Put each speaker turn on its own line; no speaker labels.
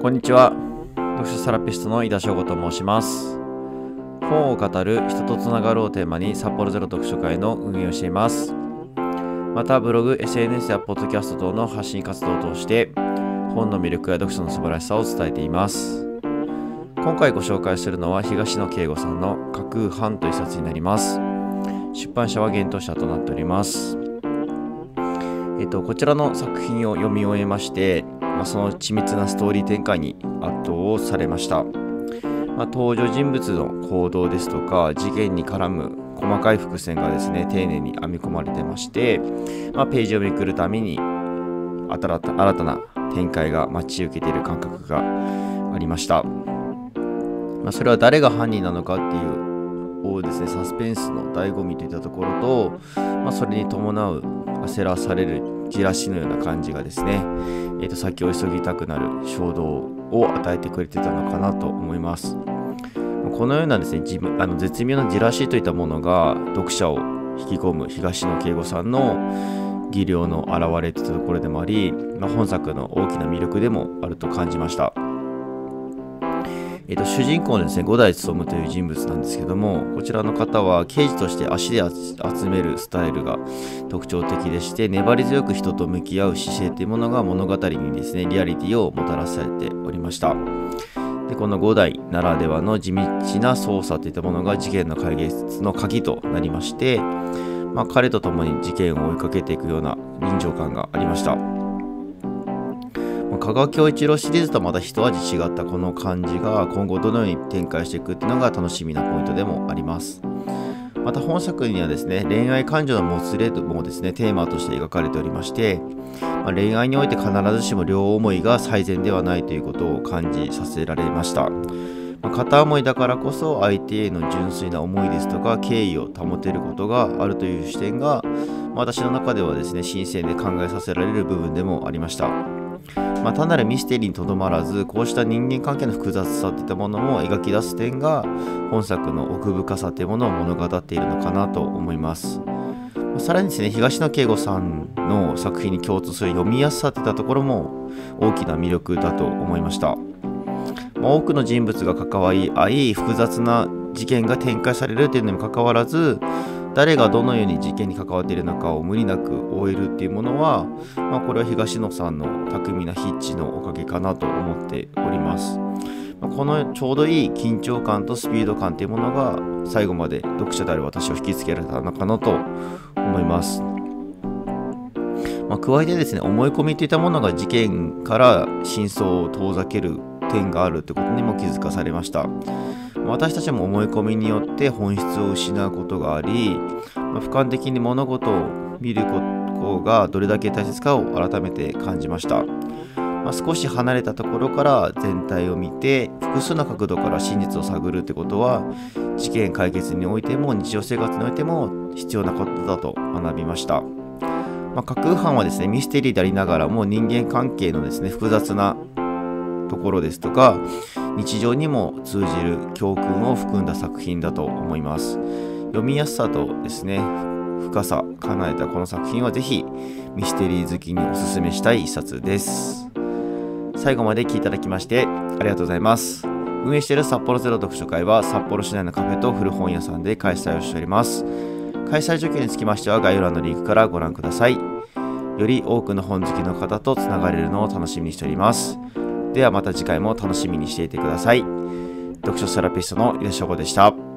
こんにちは。読書セラピストの井田翔吾と申します。本を語る人とつながろうをテーマに札幌ゼロ読書会の運営をしています。またブログ SNS やポッドキャスト等の発信活動を通して本の魅力や読書の素晴らしさを伝えています。今回ご紹介するのは東野圭吾さんの架空版という冊になります。出版社は幻冬社となっております。えっと、こちらの作品を読み終えまして、まあ、その緻密なストーリー展開に圧倒をされました、まあ、登場人物の行動ですとか事件に絡む細かい伏線がですね丁寧に編み込まれてまして、まあ、ページをめくるために新たな展開が待ち受けている感覚がありました、まあ、それは誰が犯人なのかっていうをですねサスペンスの醍醐味といったところと、まあ、それに伴う焦らされるじらしのような感じがですね、えー、と先を急ぎたくなる衝動を与えてくれてたのかなと思います。このようなですね自分あの絶妙なじらしといったものが読者を引き込む東野圭吾さんの技量の表れといったところでもあり、まあ、本作の大きな魅力でもあると感じました。えーと、主人公のですね、五代勉という人物なんですけども、こちらの方は刑事として足で集めるスタイルが特徴的でして、粘り強く人と向き合う姿勢というものが物語にですね、リアリティをもたらされておりました。でこの五代ならではの地道な捜査といったものが事件の解決の鍵となりまして、まあ、彼と共に事件を追いかけていくような臨場感がありました。香川京一郎シリーズとまた一味違ったこの感じが今後どのように展開していくっていうのが楽しみなポイントでもあります。また本作にはですね、恋愛感情のもつれもですね、テーマとして描かれておりまして、まあ、恋愛において必ずしも両思いが最善ではないということを感じさせられました。まあ、片思いだからこそ相手への純粋な思いですとか敬意を保てることがあるという視点が、私の中ではですね、新鮮で考えさせられる部分でもありました。まあ、単なるミステリーにとどまらずこうした人間関係の複雑さといったものも描き出す点が本作の奥深さというものを物語っているのかなと思います。さらにですね、東野圭吾さんの作品に共通する読みやすさといったところも大きな魅力だと思いました。まあ、多くの人物が関わり合い、複雑な事件が展開されるというのにもかかわらず、誰がどのように事件に関わっているのかを無理なく終えるっていうものは、まあ、これは東野さんの巧みなヒッチのおかげかなと思っております。このちょうどいい緊張感とスピード感っていうものが最後まで読者である私を引きつけられたのかなと思います。まあ、加えてですね、思い込みといったものが事件から真相を遠ざける点があるってことにも気づかされました。私たちも思い込みによって本質を失うことがあり、まあ、俯瞰的に物事を見ることがどれだけ大切かを改めて感じました。まあ、少し離れたところから全体を見て複数の角度から真実を探るってことは事件解決においても日常生活においても必要なことだと学びました。まあ、架空犯はですねミステリーでありながらも人間関係のですね複雑なところですとか日常にも通じる教訓を含んだ作品だと思います。読みやすさとですね深さ叶えたこの作品はぜひミステリー好きにおすすめしたい一冊です。最後まで聴いていただきましてありがとうございます。運営している札幌ゼロ読書会は札幌市内のカフェと古本屋さんで開催をしております。開催状況につきましては概要欄のリンクからご覧ください。より多くの本好きの方とつながれるのを楽しみにしております。ではまた次回も楽しみにしていてください。読書セラピストの井出翔吾でした。